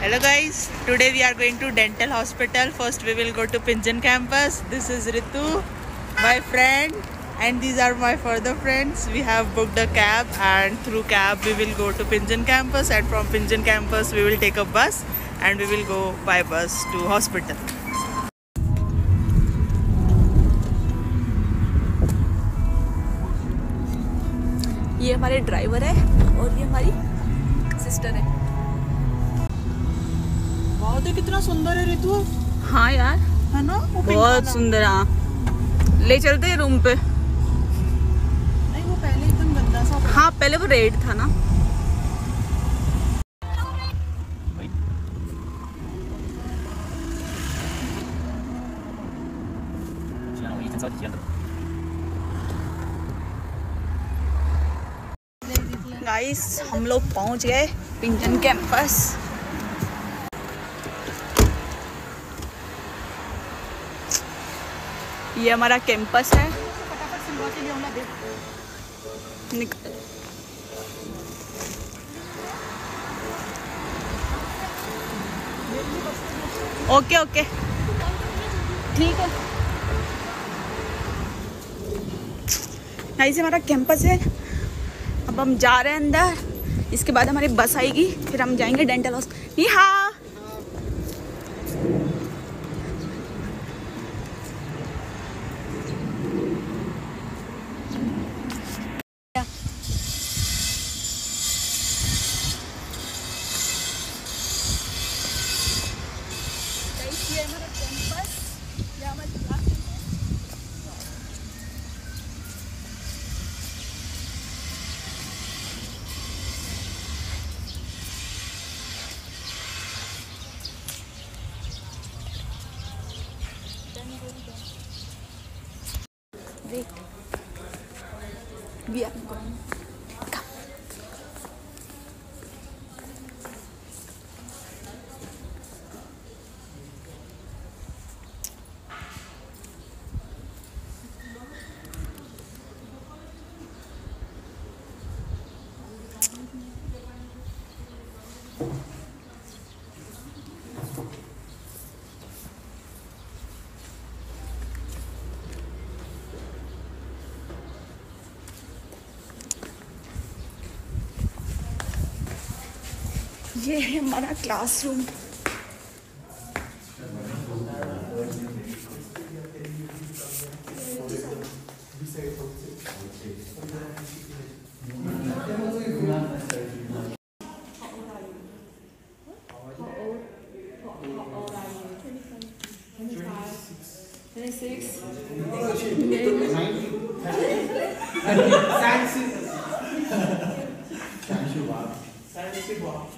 Hello guys, today we are going to dental hospital. First we will go to Pinjan campus. This is Ritu, my friend and these are my further friends. We have booked a cab and through cab we will go to Pinjan campus and from Pinjan campus we will take a bus and we will go by bus to hospital. ये हमारे driver है और ये हमारी sister है बहुत ही कितना सुंदर है रितु। हाँ यार। है ना? वो बहुत सुंदर हाँ ले चलते हैं रूम पे। नहीं वो पहले एकदम गंदा सा हाँ पहले वो रेड था ना। गाइस हम लोग पहुँच गए पिंजन कैंपस ये हमारा कैंपस है। निकल ओके ओके। ठीक है। ऐसे हमारा कैंपस है। अब हम जा रहे हैं अंदर। इसके बाद हमारी बस आएगी फिर हम जाएँगे डेंटल हॉस्पिटल हाँ viện còn ये है हमारा classroom of you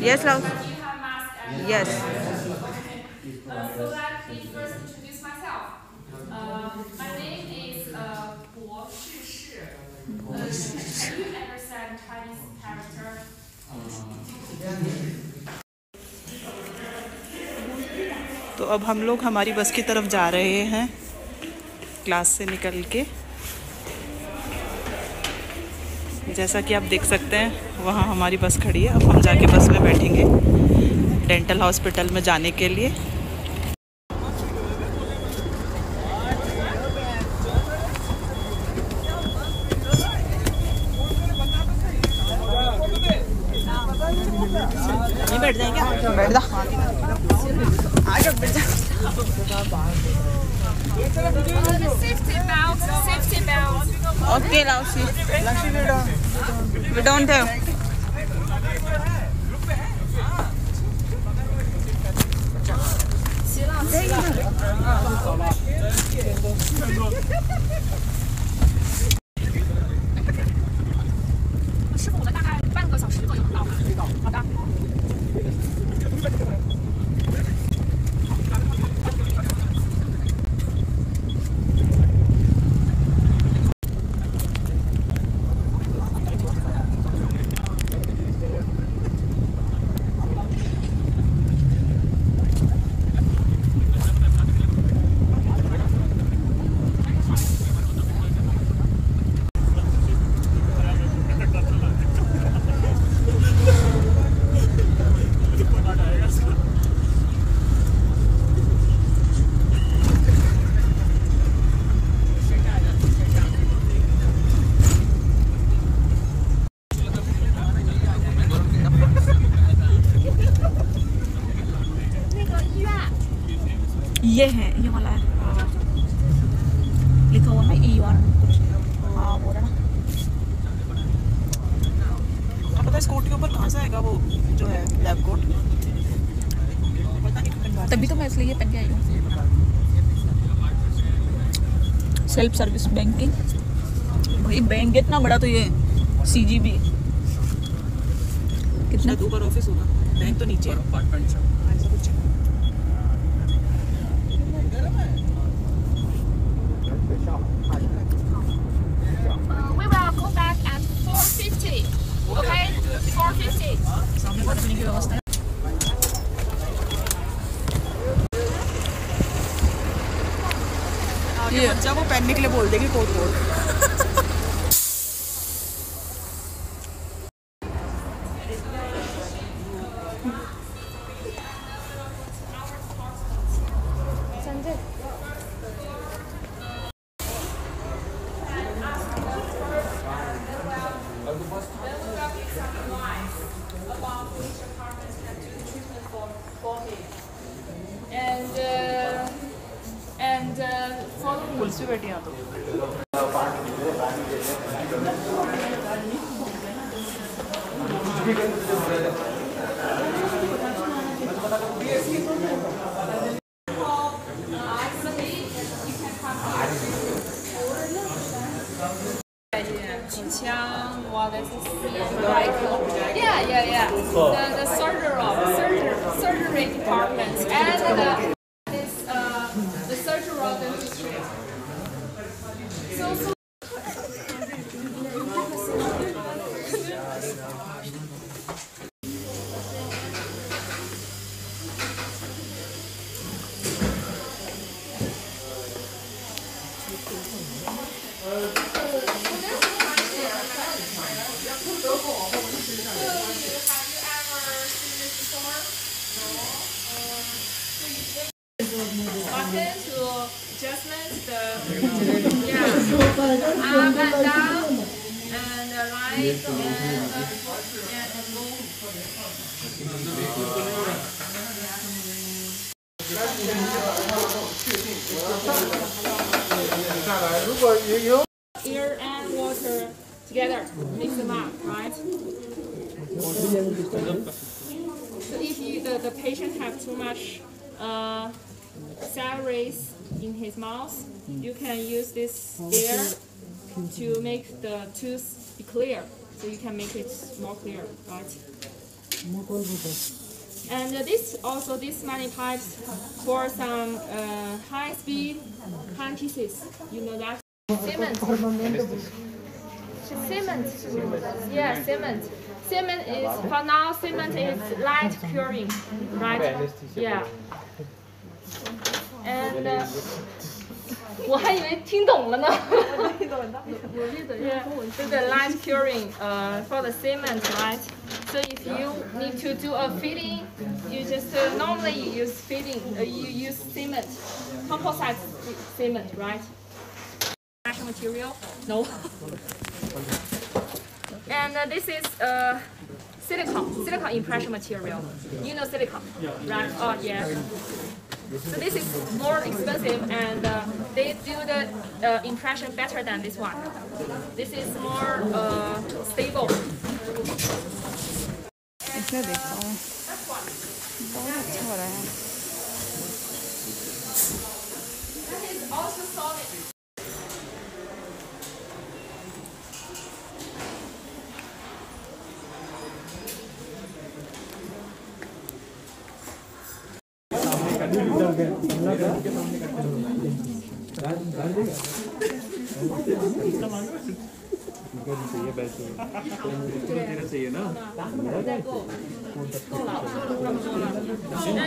Yes, have and Yes. Uh, so let me first introduce myself. Uh, my name is uh, Bo Shi Uh, can you understand Chinese character? तो अब हम लोग हमारी बस की तरफ़ जा रहे हैं क्लास से निकल के जैसा कि आप देख सकते हैं वहाँ हमारी बस खड़ी है। अब हम जाके बस में बैठेंगे डेंटल हॉस्पिटल में जाने के लिए। बैठ जाएँगे? बैठ जा। आगे बैठ जा। Safety belt, safety We don't have. ये है ये वाला है। लिखा हुआ है ई वन कुछ। हाँ वो रहा पता है इस कोट के ऊपर कहाँ से आएगा वो जो है लैब कोट तभी तो मैं इसलिए पहन के आई हूँ। सेल्फ सर्विस बैंकिंग भाई बैंक इतना बड़ा तो ये सी जी बी कितना? ऊपर ऑफ़िस होगा। बैंक तो नीचे है ऐसा कुछ है। Uh, we will go back at 450. Okay? 450. सामने खाने पीने की व्यवस्था है आगे बच्चा को पहनने के लिए बोल देगी quote quote and uh, for police भी बैठी यहाँ तो Qinqiang, what is it? Like, yeah, yeah, yeah. The, the surgery, surgery, surgery department and the, Air and water together, mix them up, right? So if you, the, the patient have too much uh, salaries in his mouth, you can use this air to make the tooth be clear. So you can make it more clear, right? And uh, this also this many pipes for some uh, high speed handpieces. You know that cement. Cement. Yeah, cement. Cement is for now. Cement is light curing, right? Yeah. And uh, 我还以为听懂了呢。 yeah, so the light curing uh, for the cement, right? So if you need to do a fitting, you just uh, normally you use fitting, uh, you use cement, composite cement, right? Natural material? No. and uh, this is uh, silicone, silicone impression material. You know silicone, right? Oh yeah. So this is more expensive and uh, they do the uh, impression better than this one. This is more uh, stable. And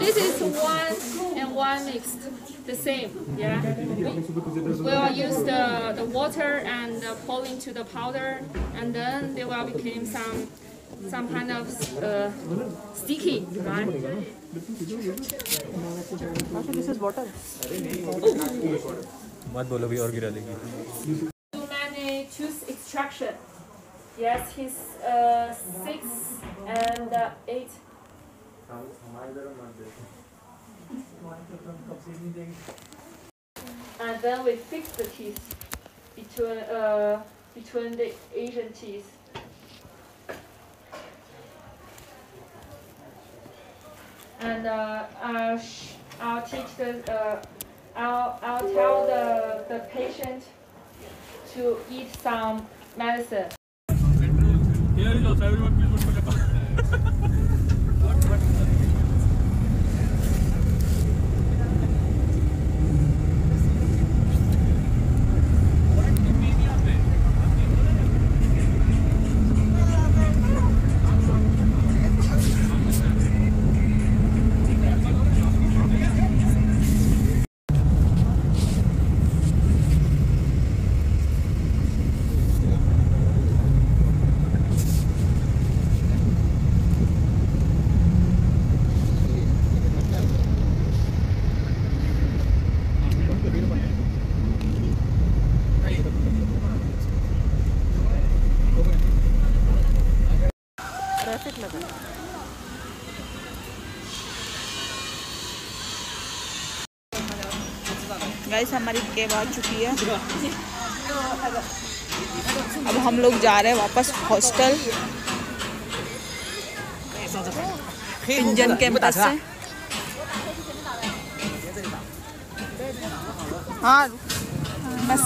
this is one and one mixed, the same, yeah. We will use the, the water and pour into the powder, and then they will become some some kind of uh, sticky, right? This is water मत बोलो भी और गिरा देगी Too many tooth extraction. Yes, he's uh, six and uh, eight. And then we fix the teeth between uh between the Asian teeth. And uh, I'll, I'll teach the uh, I'll, I'll tell the, the patient to eat some medicine. Guys हमारी cab आ चुकी है। अब हम लोग जा रहे हैं वापस हॉस्टल पिंजन कैंपस से। हाँ बस।